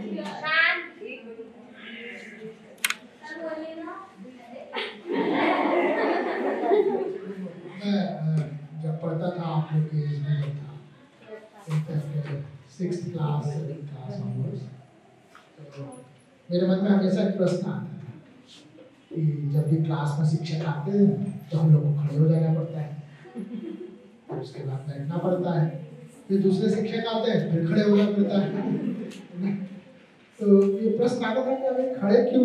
तो मेरे मन में हमेशा एक प्रश्न आता था कि जब भी क्लास में शिक्षक आते हैं तो हम लोग को खड़े हो जाना पड़ता है। फिर उसके बाद बैठना पड़ता है। फिर दूसरे शिक्षक आते हैं, फिर खड़े होना पड़ता है। तो ये प्रश्न आता था कि हमें खड़े क्यों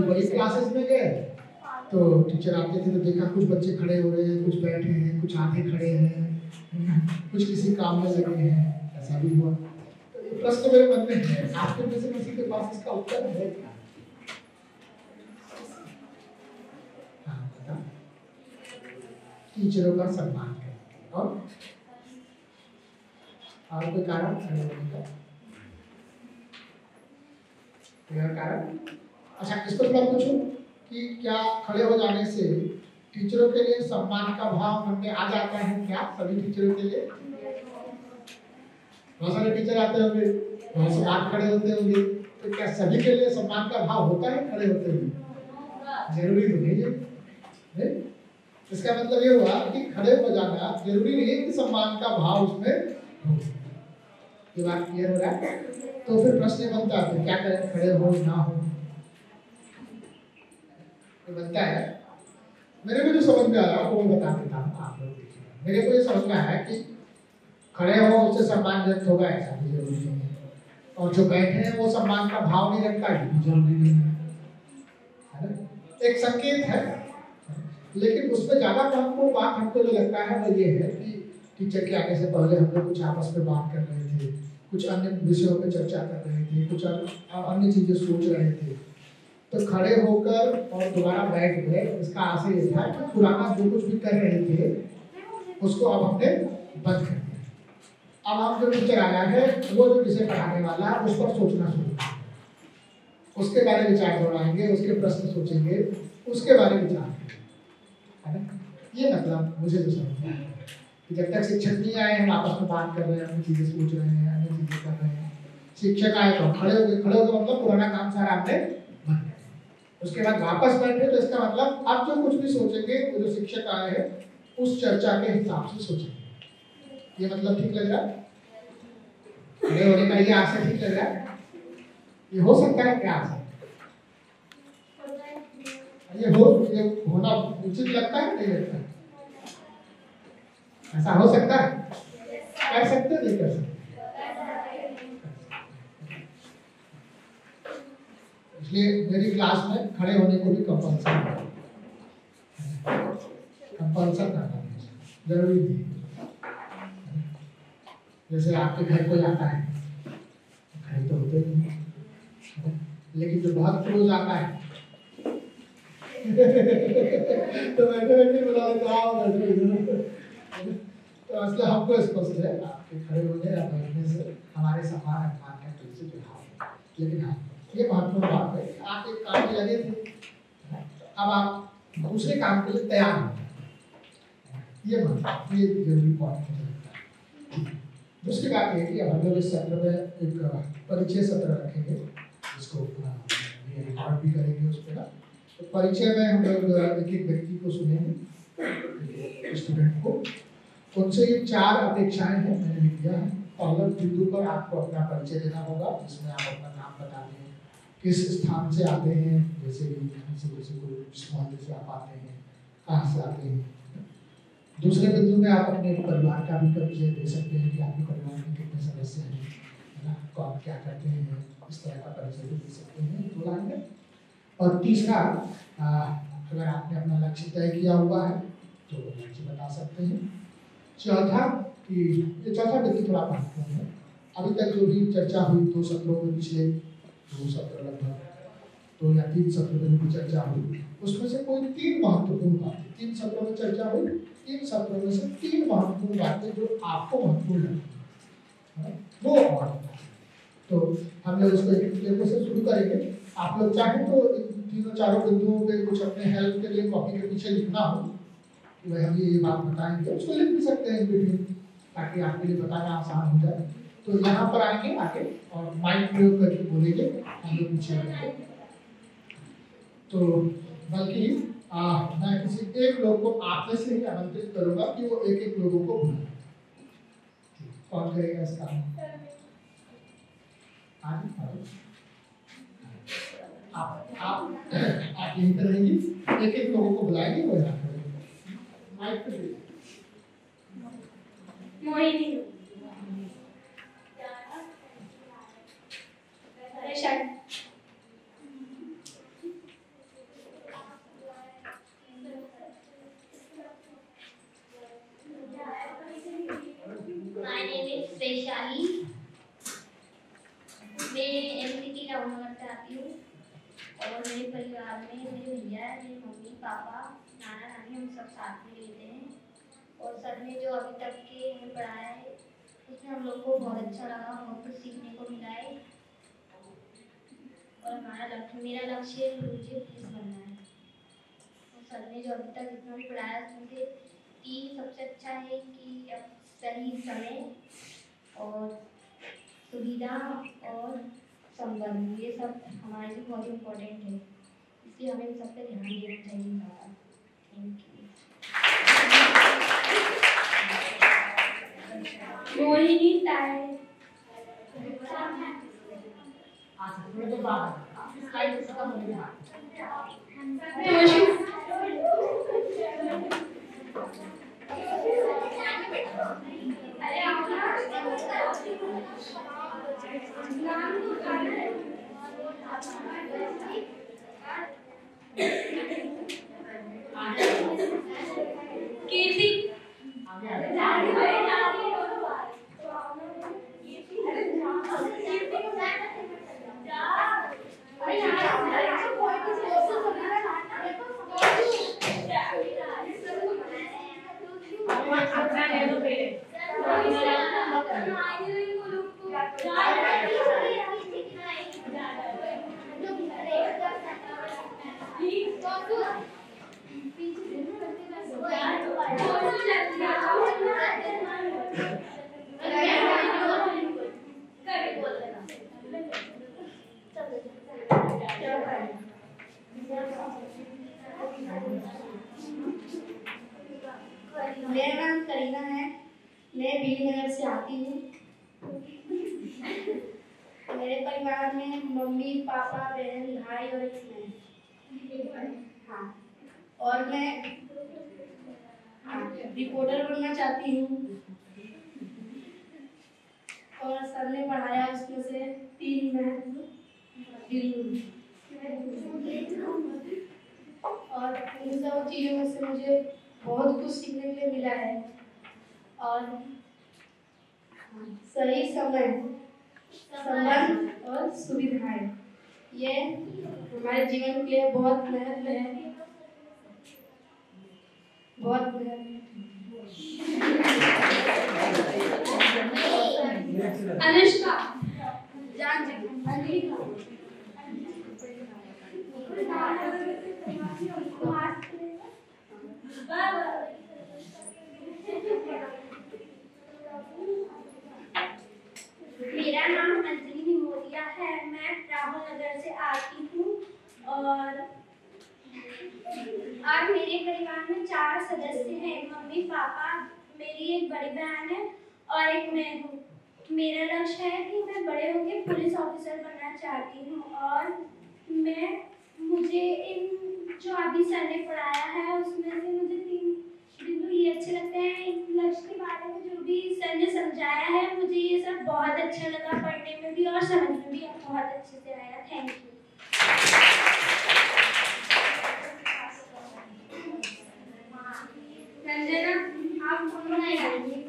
बड़ी क्लासेस में गए? तो टीचर आते थे तो देखा कुछ बच्चे खड़े हो रहे हैं, कुछ बैठे हैं, कुछ आधे खड़े हैं, कुछ किसी काम में लगे हैं। ऐसा भी हुआ। तो ये प्रश्न मेरे मन में है, आपके में से किसी के पास इसका उत्तर है क्या? हाँ टीचरों का सम्मान करें। और और कोई कारण? होने का कारण? अच्छा इसको थोड़ा पूछूँ कि क्या खड़े हो जाने से टीचरों के लिए सम्मान का भाव मन में आ जाता है क्या सभी टीचरों के लिए? बहुत सारे टीचर आते होंगे, बहुत से आप खड़े होते होंगे तो क्या सभी के लिए सम्मान का भाव होता है खड़े होते हुए? ज़रूरी तो नहीं है। इसका मतलब ये हुआ कि खड़े हो जाना ज़रूरी नहीं है कि सम्मान का भाव उसमें हो। बात क्लियर हो रहा है? तो फिर प्रश्न बनता है फिर क्या करें? खड़े हो ना हो? ये बनता है। मेरे को जो समझ में आ रहा है वो मैं बता देता हूँ, आप लोग मेरे को ये समझ में आया कि खड़े हो, उससे सम्मान व्यक्त होगा, ऐसा भी ज़रूरी नहीं है। और जो बैठे हैं, वो सम्मान का भाव नहीं रखता ये भी ज़रूरी नहीं है। है एक संकेत है। लेकिन उसमें ज़्यादा हमको बात हमको जो लगता है, वो ये है कि टीचर के आने से पहले हम लोग कुछ आपस में बात कर रहे थे। कुछ अन्य विषयों पर चर्चा कर रहे थे, कुछ अन्य चीज़ें सोच रहे थे। तो खड़े होकर और दोबारा बैठ गए, इसका आशय ये था कि पुराना जो कुछ भी कर रहे थे, उसको अब हमने बंद कर दिया। अब हम जो टीचर आया है, वो जो विषय पढ़ाने वाला है उस पर सोचना शुरू उसके बारे में विचार दोहराएँगे, उसके प्रश्न सोचेंगे, उसके बारे में विचार है ना? ये मतलब मुझे जो समझ जब तक शिक्षक नहीं आए, हम आपस में बात कर रहे हैं, अपनी चीज़ें सोच रहे हैं अन्य चीज़ें कर रहे हैं। शिक्षक आए तो खड़े हो गए खड़े हो गए मतलब पुराना काम सारा बंद कर दिया। उसके बाद वापस बैठे तो इसका मतलब आप जो कुछ भी सोचेंगे, वो जो शिक्षक आए हैं, उस चर्चा के हिसाब से सोचेंगे। ये मतलब ठीक लग रहा है? खड़े होने का ये आशय ठीक लग रहा है? ये हो सकता है क्या आशय ये हो, ये होना उचित लगता है नहीं लगता? है ऐसा हो सकता है? कर सकते नहीं कर सकते। इसलिए मेरी क्लास में खड़े होने को भी कंपल्सन कंपल्सन करना ज़रूरी नहीं जैसे आपके घर कोई आता है, खड़े तो होते नहीं लेकिन जो बहुत क्लोज आता है तो बैठे बैठे बुला जाओ बैठे। तो असले हमको स्पष्ट है आपके खड़े होने या बैठने से हमारे सम्मान अपमान का कोई से जुड़ाव है। लेकिन हाँ ये महत्वपूर्ण बात है आप एक काम में लगे थे, अब आप दूसरे काम के लिए तैयार हो ये महत्व ये ज़रूरी पॉइंट है। दूसरी बात ये कि हम लोग इस सत्र में एक परिचय सत्र रखेंगे, जिसको रिकॉर्ड भी करेंगे उस पर। तो परिचय में हम लोग एक एक व्यक्ति को सुनेंगे स्टूडेंट को। उनसे ये चार अपेक्षाएँ हैं मैंने लिख दिया। है पहले, बिंदु पर आपको अपना परिचय देना होगा, जिसमें आप अपना नाम बता दें किस स्थान से आते हैं, जैसे कि जैसे जैसे कोई मोहल्ले से आप आते हैं, कहाँ से आते हैं। दूसरे बिंदु में आप अपने परिवार का भी परिचय दे सकते हैं कि आपके परिवार में कितने सदस्य हैं, है ना? कौन क्या करते हैं, इस तरह का परिचय भी दे सकते हैं, दो लाइन और तीसरा अगर आपने अपना लक्ष्य तय किया हुआ है तो लक्ष्य बता सकते हैं। चौथा कि ये चौथा व्यक्ति थोड़ा महत्वपूर्ण है। अभी तक जो भी चर्चा हुई, दो सत्रों में पिछले दो सत्र लगभग, दो या तीन सत्र में भी चर्चा हुई, उसमें से कोई तीन महत्वपूर्ण बातें, तीन सत्रों में चर्चा हुई, तीन सत्रों में से तीन महत्वपूर्ण बातें जो आपको महत्वपूर्ण लगी वो और तो हम लोग उसको एक तरीके से शुरू करेंगे। आप लोग चाहें तो इन तीनों चारों बिंदुओं पे कुछ अपने हेल्प के लिए कॉपी के पीछे लिखना हो वह हम ये बात बताएँगे, उसको लिख भी सकते हैं इन बिटवीन ताकि आपके लिए बताना आसान हो जाए। तो यहाँ पर आएँगे आके और माइक प्रयोग करके बोलेंगे, हम लोग पूछेंगे तो बल्कि मैं किसी एक लोग को आप से ही आमंत्रित करूँगा कि वो एक एक लोगों को भूलें कौन करेगा इसका आप आप आप यही करेंगी एक एक लोगों को बुलाएँगे वो यहाँ पर Like to do. Mohini Vaishali मैं एमपी की डाउनलोड करती हूँ और मेरे परिवार में मेरे भैया, मेरे मम्मी, पापा खाना नानी हम सब साथ में लेते हैं और सर ने जो अभी तक के हमें पढ़ाया है, उसमें हम लोग को बहुत अच्छा लगा बहुत कुछ सीखने को मिला है। और हमारा लक्ष्य, मेरा लक्ष्य गुरु जी पुलिस बनना है। और सर ने जो अभी तक जितना भी पढ़ाया, मुझे तीन सबसे अच्छा है कि अब सही समय और सुविधा और संबंध, ये सब हमारे लिए बहुत इम्पोर्टेंट है। इसलिए हमें इन सब पर ध्यान देना चाहिए मोहिनी Thank you. कीर्ति। कीर्ति और इन सब चीज़ों में से मुझे बहुत कुछ सीखने के लिए मिला है। और सही समय संबंध और सुविधाएँ ये हमारे जीवन के लिए बहुत महत्व है। बहुत अनुष्का जान जी मेरा नाम अंजलि निमोदिया है, मैं राहुल नगर से आती हूँ और और मेरे परिवार में चार सदस्य हैं। मम्मी, पापा, मेरी एक बड़ी बहन है और एक मैं हूँ। मेरा लक्ष्य है कि मैं बड़े होकर पुलिस ऑफिसर बनना चाहती हूँ और सर ने पढ़ाया है, उसमें से मुझे तीन बिंदु ये अच्छे लगते हैं। लक्ष्य के बारे में जो भी सर ने समझाया है, मुझे ये सब बहुत अच्छा लगा पढ़ने में भी और समझ में भी। बहुत अच्छे से आया। थैंक यू आप कौन बनाएँगे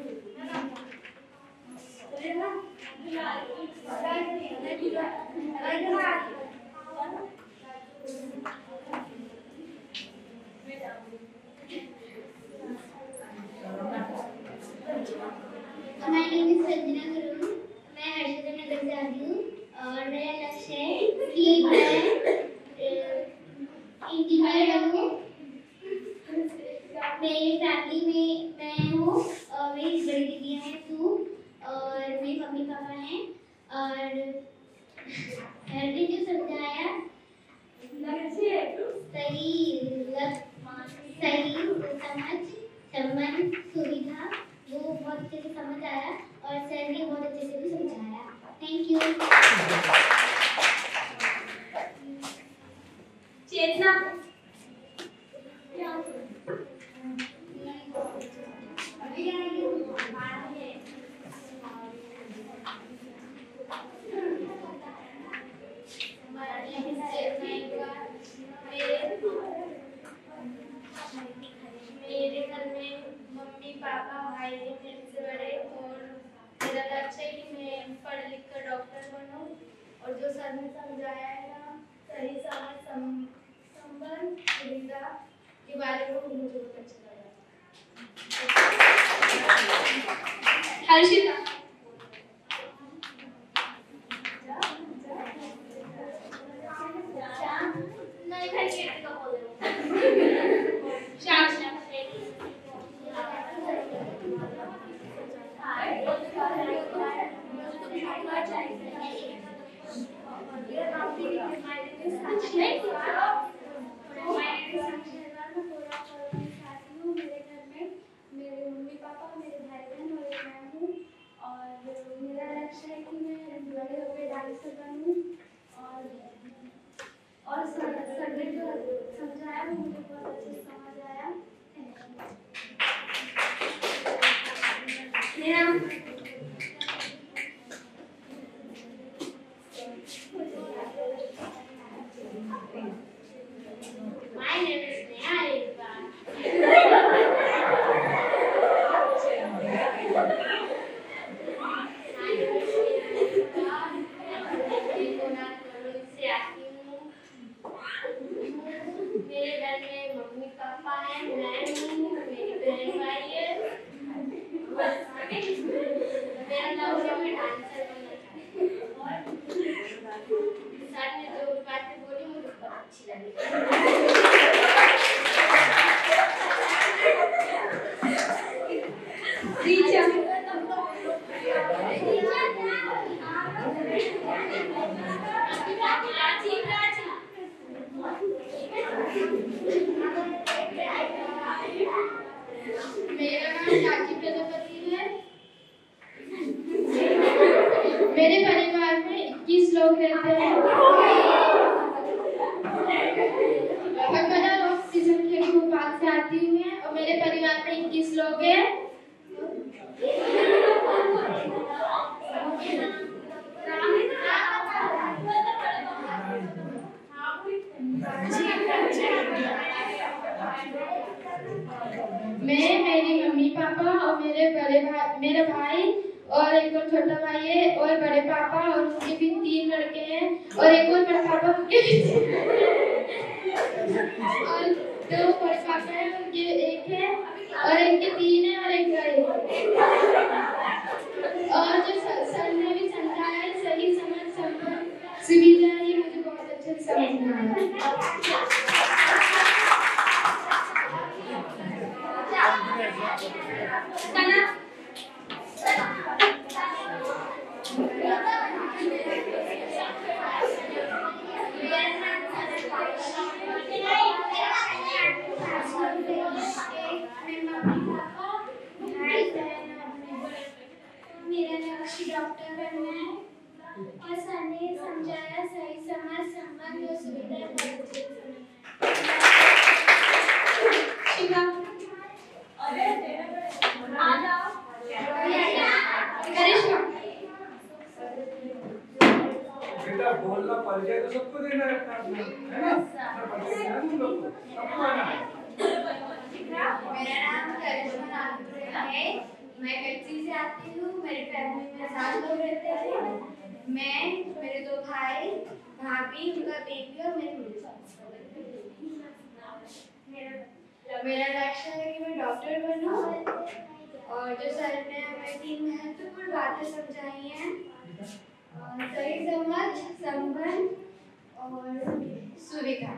Thank you. मैं हर्षद नगर से और मेरा लक्ष्य है कि मैं इंजीनियर मेरी फैमिली में मैं हूँ और मेरी बड़ी दीदी हैं, तू और मेरी मम्मी पापा हैं। और हर दिन जो समझाया 起来。मैं मेरी मम्मी पापा और मेरे बड़े भाई मेरा भाई और एक और छोटा भाई है और बड़े पापा और उनके भी तीन लड़के हैं और एक और बड़े पापा उनके और दो बड़े पापा हैं उनके एक है और इनके तीन है और एक है। और जो सर, ने भी समझाया सही समझ संबंध सुविधा में आया मेरा लक्ष्य डॉक्टर बनना है और सही समाज संबंध और सुविधा बहुत अच्छे से समझाया। शिवा करिश्मा बेटा बोलना परिचय तो सबको देना है अपना अपना है ना अपना परिचय देना तुम लोग को सबको आना है मेरा नाम करिश्मा नागपुरा है मैं कच्ची से आती हूँ मेरी फैमिली में सात लोग रहते हैं मैं मेरे दो भाई भाभी उनका बेबी और मेरी मम्मी मेरा लक्ष्य है कि मैं डॉक्टर बनूं। और जो सर ने हमें तीन महत्वपूर्ण बातें समझाई हैं। सही समझ, संबंध और सुविधा।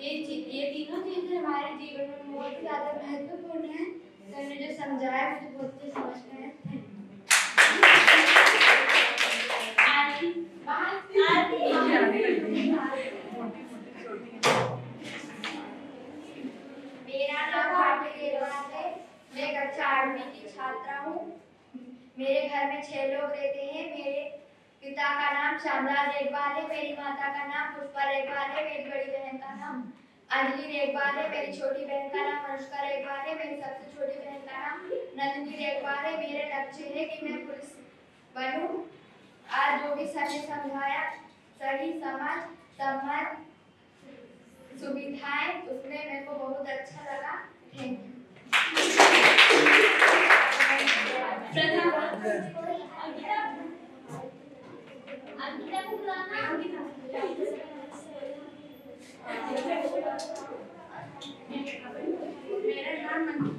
ये ये तीनों चीज़ें हमारे जीवन में बहुत ज़्यादा महत्वपूर्ण है। सर ने जो समझाया, मुझे बहुत समझ में आया। मेरा नाम भाटी है। मैं कक्षा आठवीं की छात्रा हूँ। मेरे घर में छह लोग रहते हैं। मेरे पिता का नाम श्यामलाल रेखवाल है। मेरी माता का नाम पुष्पा रेखवाल है। मेरी बड़ी बहन का नाम अंजलि रेखवाल है। मेरी छोटी बहन का नाम अनुष्का रेखवाल है। मेरी सबसे छोटी बहन का नाम नंदिनी रेखवाल है। मेरा लक्ष्य है कि मैं पुलिस बनूं। आज जो भी सर ने समझाया सही समझ समझ सुविधाएँ उसमें मेरे को बहुत अच्छा लगा। थैंक मेरा नाम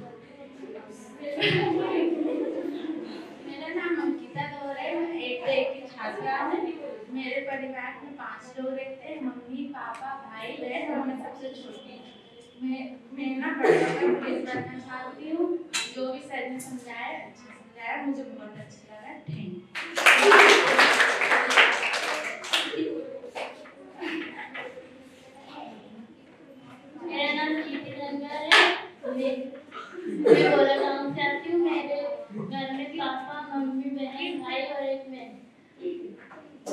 मेरा नाम अंकिता दौर है, मैं एक एक की छात्रा हूँ। मेरे परिवार में पाँच लोग रहते हैं, मम्मी, पापा, भाई, बहन और मैं सबसे छोटी मैं मैं ना होकर पुलिस बनना चाहती हूँ। जो भी सर ने समझाया अच्छा समझाया, मुझे बहुत अच्छा लगा। थैंक मेरा नाम कीर्ति लंगर है मैं मैं बोला गाँव से आती हूँ मेरे घर में पापा मम्मी बहन भाई और एक मैं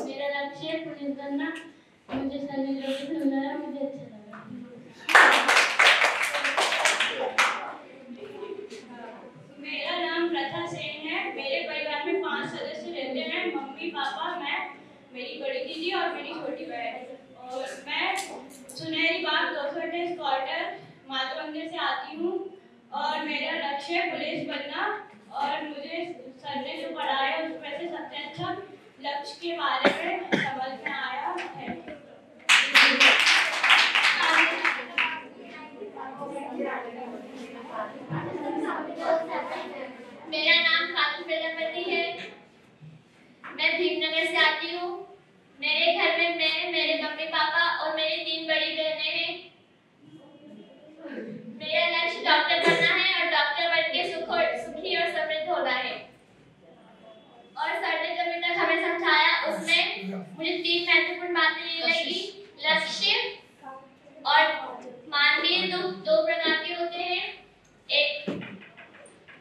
मेरा लक्ष्य है पुलिस बनना मुझे सभी लोग ने समझाया मुझे अच्छा लगा मेरा नाम प्रथा सेन है मेरे परिवार में पाँच सदस्य रहते हैं मम्मी पापा मैं मेरी बड़ी दीदी और मेरी छोटी बहन और मैं सुनहरी बाग दो सौ अट्ठाईस क्वार्टर माता मंदिर से आती हूँ और मेरा लक्ष्य है पुलिस बनना और मुझे सर ने जो पढ़ाया उसमें से सबसे अच्छा लक्ष्य के बारे में समझ में आया है मेरा नाम काजल प्रजापति है। मैं भीमनगर से आती हूँ। मेरे घर में मैं, मेरे मम्मी पापा और मेरी तीन बड़ी बहनें हैं। मेरा लक्ष्य डॉक्टर बनना है और डॉक्टर बन के सुख और सुखी और समृद्ध होना है। और सर ने जो तक हमें समझाया, उसमें मुझे तीन महत्वपूर्ण बातें लगी। लक्ष्य और मानवीय दुख दो प्रकार के होते हैं। एक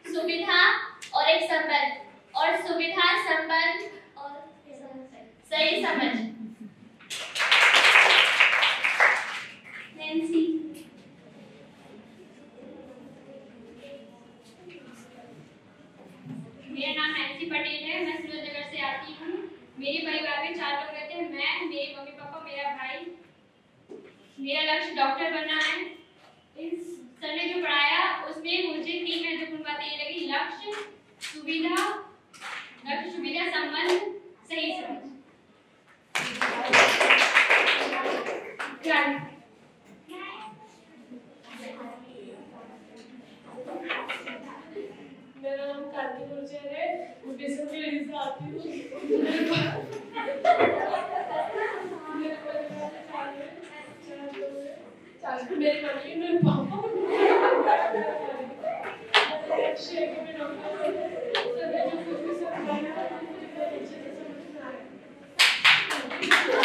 सुविधा और एक संबंध। और सुविधा, संबंध और सही समझ नैन्सी मेरा नाम नैन्सी पटेल है। मैं सूरजनगर से आती हूँ। मेरे परिवार में चार लोग रहते हैं। मैं, मेरे मम्मी पापा मेरा भाई मेरा लक्ष्य डॉक्टर बनना है। इस सर ने जो पढ़ाया उसमें मुझे तीन महत्वपूर्ण बातें ये लगी। लक्ष्य सुविधा लक्ष्य सुविधा संबंध सही समझ। मेरा नाम कार्तिक गुर्जर है। मैं से आती हूँ मेरे हैं। मेरी पापा मेरा लक्ष्य है कि मैं डॉक्टर बनूं। सभी जो कुछ भी समझाया मुझे बहुत अच्छे से समझ में आया मेरा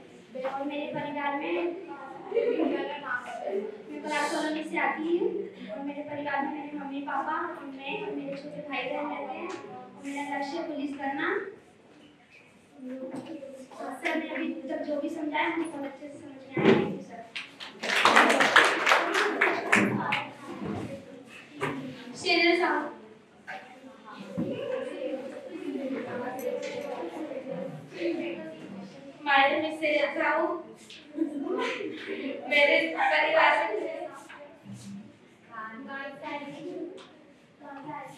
और मेरे परिवार में मैं से आती हूँ। मेरे परिवार में मेरे मम्मी, पापा, मैं और मेरे छोटे भाई बहन रहते हैं। मेरा लक्ष्य पुलिस बनना। सर ने अभी तक जो भी समझाया हम बहुत अच्छे से समझ में आया Thank you. बाहर में से अच्छा हूँ। मेरे परिवार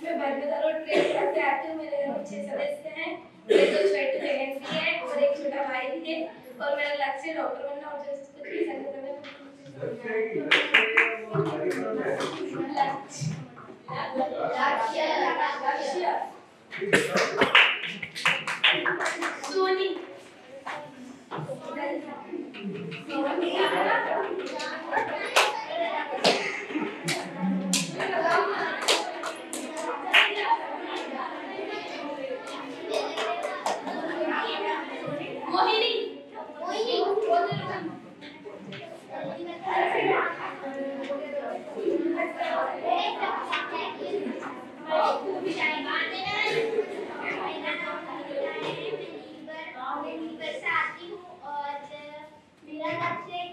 मैं बर्मदा रोड ट्रेन से आती हूँ तो मेरे घर छह सदस्य हैं। मेरे दो छोटे बहन भी हैं और एक छोटा भाई भी है। और मेरा लक्ष्य डॉक्टर बनना और जो कुछ भी संगठन में लक्ष्य। लक्ष्य। सोनी। মোহিনী Magic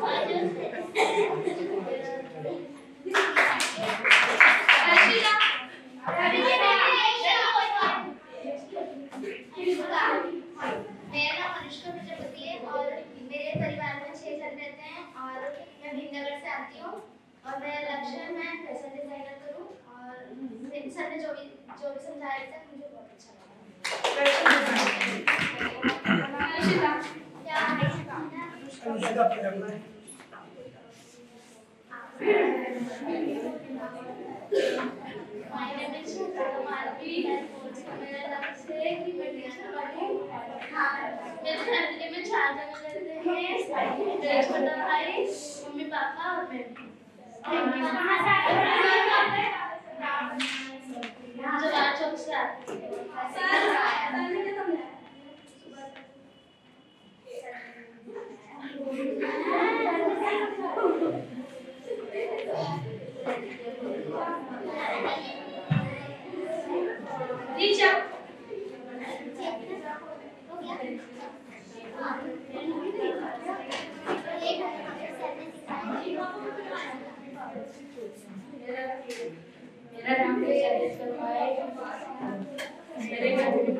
just जवाहर चौक से आती टीचर मेरा नाम है चंद्रशेखर भाई मेरे घर में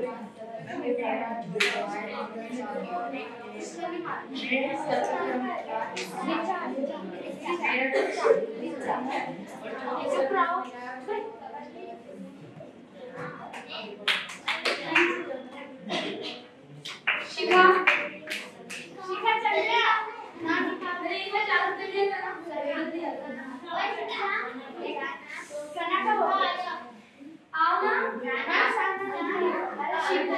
शिखा शिखा चल गया ना मेरे इधर चालू कर दिया ना सना का हो आओ ना ना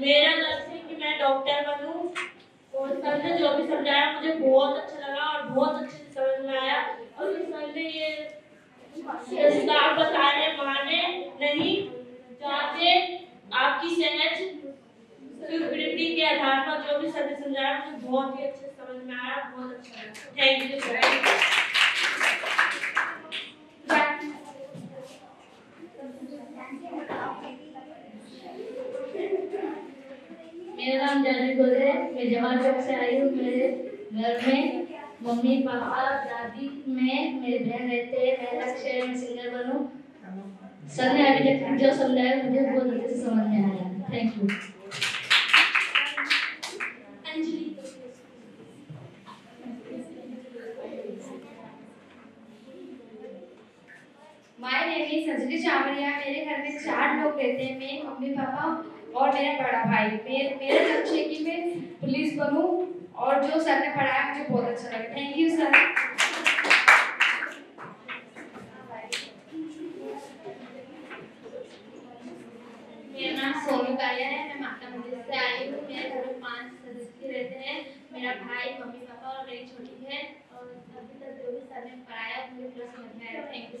मेरा लक्ष्य कि मैं डॉक्टर बनूं। और सर ने जो भी समझाया, मुझे बहुत अच्छा लगा और बहुत अच्छे से समझ में आया। और सर ने ये स्टाफ बताने माने नहीं चाहते आपकी सेहत सिक्योरिटी के आधार पर जो भी सर ने समझाया, मुझे बहुत ही अच्छे समझ में आया, बहुत अच्छा लगा। थैंक यू मेरा नाम जानवी गोरे है मैं जवाहर चौक से आई हूँ। मेरे घर में मम्मी, पापा, दादी मैं मेरे बहन रहते हैं। मेरा लक्ष्य है मैं सिंगर बनूं। सर ने अभी तक जो समझाया मुझे बहुत अच्छे से समझ में आया। Thank you my name is Sanjali Chawadia मेरे घर में चार लोग रहते हैं। मैं, मम्मी, पापा और मेरा बड़ा भाई मेरे मेरा लक्ष्य है कि मैं पुलिस बनूं और जो सर ने पढ़ाया मुझे बहुत अच्छा लगा। थैंक यू सर मेरा नाम सोनू कालिया है मैं माता मंदिर से आई हूँ। मेरे घर में पाँच सदस्य रहते हैं। मेरा भाई मम्मी पापा और मेरी छोटी बहन। और अभी तक जो भी सर ने पढ़ाया मुझे पूरा समझ में आया थैंक यू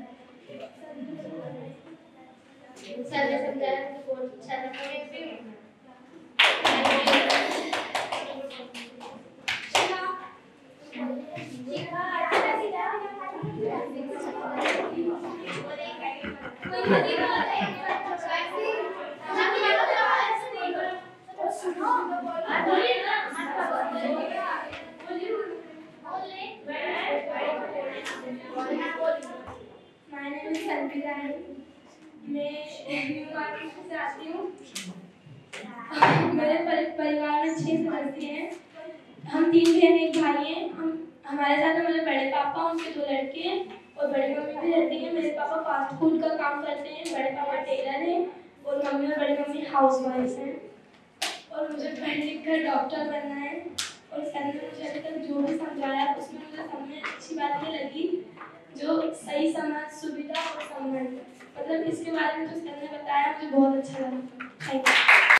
सर ने समझाया मुझे बहुत अच्छा लगा